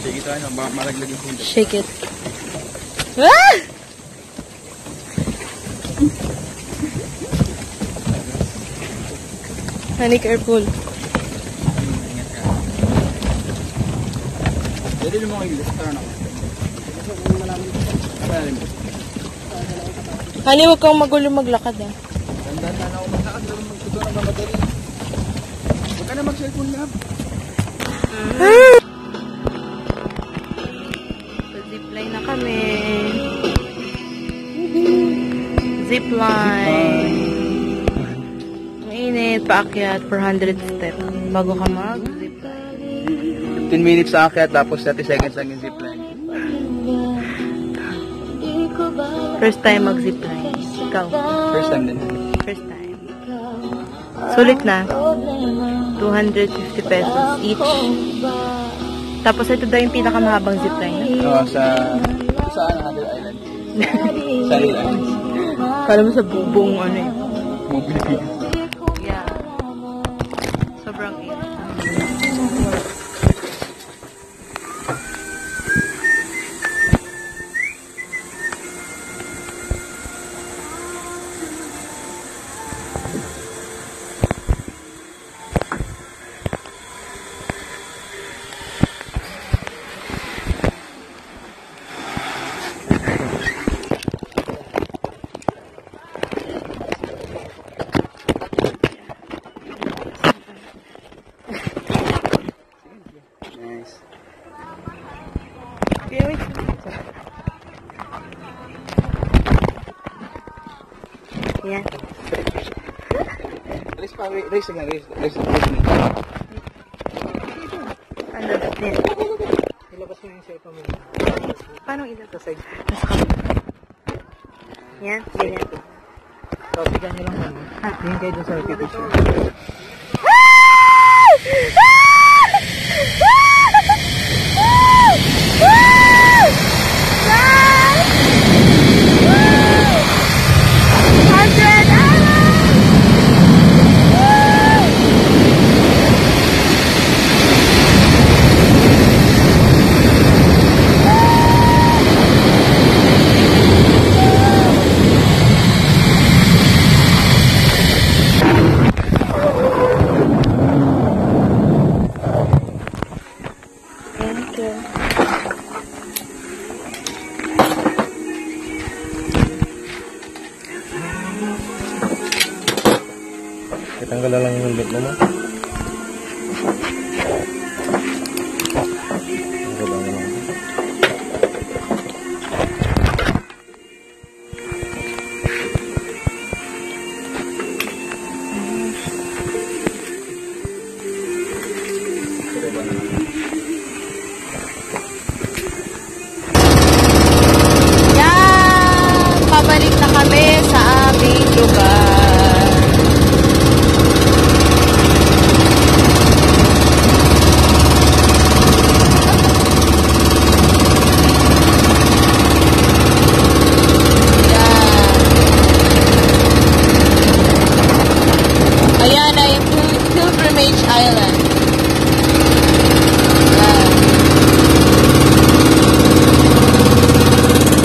Sige tayo, baka malaglag yung punta. Shake it. Ah! Honey, careful. Mo ilis. Tara na. Honey, huwag kang magulo maglakad ah. Tandaan na ako. Pero magtuto ng mamadali. Huwag ka na mag-cellphone lab. Zipline Zipline. Mainit, paakyat, 400 steps. Bago ka mag-zipline. 15 minutes sa akyat, tapos 30 seconds lang yung zipline. First time mag-zipline. Ikaw. First time din. First time. Sulit na. 250 pesos each. Tapos ito daw yung pinakamahabang zipline. Oo, sa... Sa ano, Hunter Island. sa Real Islands. Kala mo sa buong ano eh. Mobility. Yeah. Sobrang init. Wait. Yan. Race pa, race lang, race, race, race lang. Ano? Ilabas mo yung cellphone mo. Paano ilagay? Sa side. Yan. Ganyan. So, bigyan nyo lang ano. Tingin kayo dun sa picture. Ah! Tanggal na lang yung lip mo mo. Island.